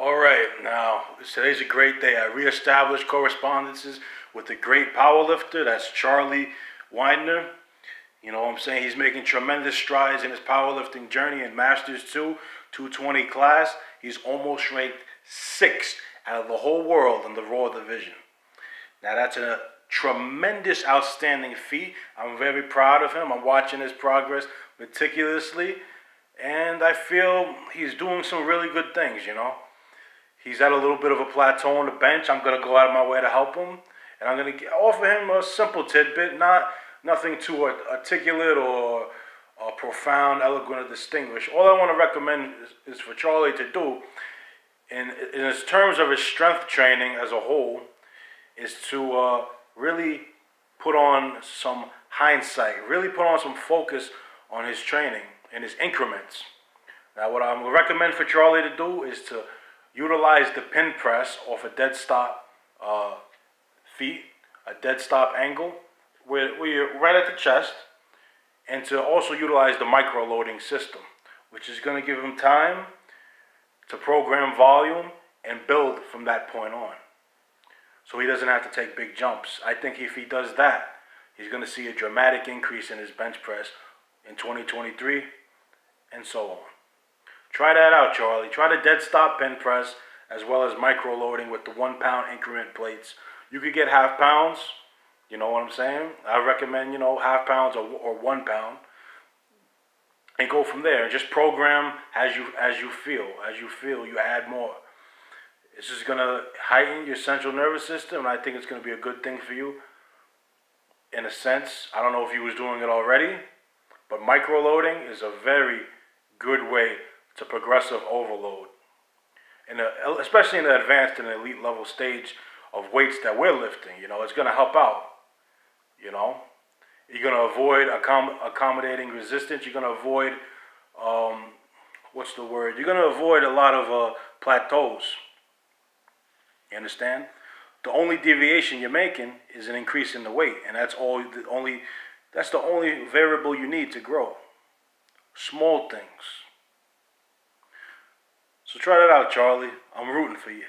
All right, now today's a great day. I reestablished correspondences with the great powerlifter. That's Charlie Widener. You know what I'm saying? He's making tremendous strides in his powerlifting journey in Masters 2, 220 class. He's almost ranked sixth out of the whole world in the Raw division. Now that's a tremendous, outstanding feat. I'm very proud of him. I'm watching his progress meticulously, and I feel he's doing some really good things, you know. He's at a little bit of a plateau on the bench. I'm gonna go out of my way to help him, and I'm gonna offer him a simple tidbit, not nothing too articulate or uh, profound, eloquent, or distinguished. All I want to recommend is, is, for Charlie to do, in in terms of his strength training as a whole, is to uh, really put on some hindsight, really put on some focus on his training and his increments. Now, what I'm recommend for Charlie to do is to utilize the pin press off a dead stop uh, feet, a dead stop angle, where, where you're right at the chest, and to also utilize the micro loading system, which is going to give him time to program volume and build from that point on. So he doesn't have to take big jumps. I think if he does that, he's going to see a dramatic increase in his bench press in 2023 and so on. Try that out, Charlie. Try the dead stop pin press as well as micro loading with the one pound increment plates. You could get half pounds. You know what I'm saying? I recommend, you know, half pounds or, or one pound. And go from there. And just program as you as you feel. As you feel, you add more. This is gonna heighten your central nervous system, and I think it's gonna be a good thing for you. In a sense, I don't know if you was doing it already, but micro loading is a very good way to progressive overload. And especially in the advanced and elite level stage of weights that we're lifting, you know, it's going to help out. You know, you're going to avoid accom- accommodating resistance. You're going to avoid, um, what's the word? You're going to avoid a lot of uh, plateaus. You understand? The only deviation you're making is an increase in the weight, and that's all. The only, that's the only variable you need to grow. Small things. So try that out, Charlie. I'm rooting for you.